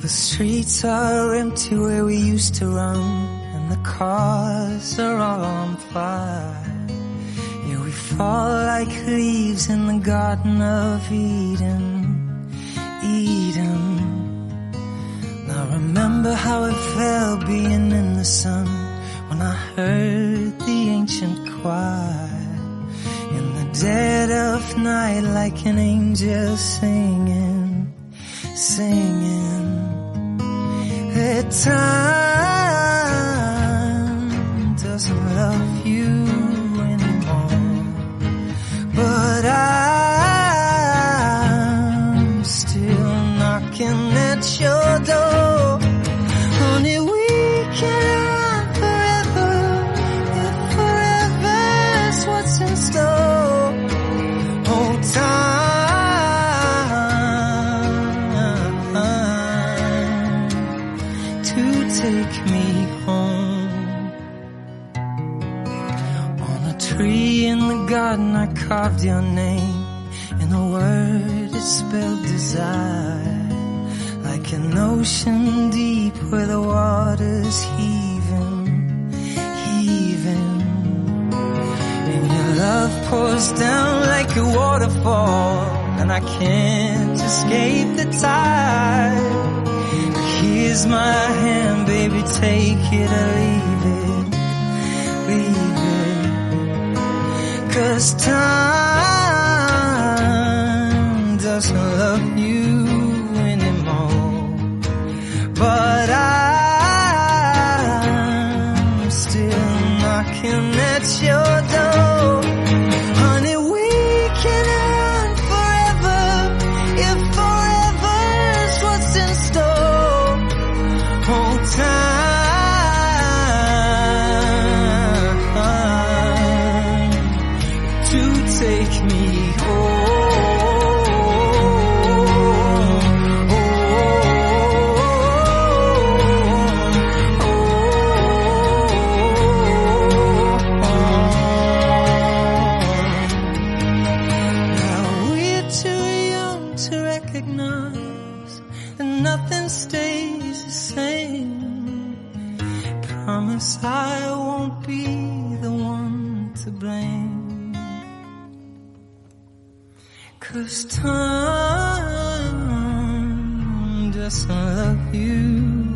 the streets are empty where we used to run, and the cars are all on fire. Yeah, we fall like leaves in the Garden of Eden, Eden. Now remember how it felt being in the sun when I heard the ancient choir. In the dead of night like an angel singing, singing. Time take me home. On a tree in the garden, I carved your name. In a word, it spelled desire. Like an ocean deep where the water's heaving, heaving. And your love pours down like a waterfall. And I can't escape the tide. Here's my hand, baby, take it or leave it, leave it. Cause time doesn't love you take me home. Now we're too young to recognize that nothing stays the same. Promise I won't be the one to blame. Cause time doesn't love you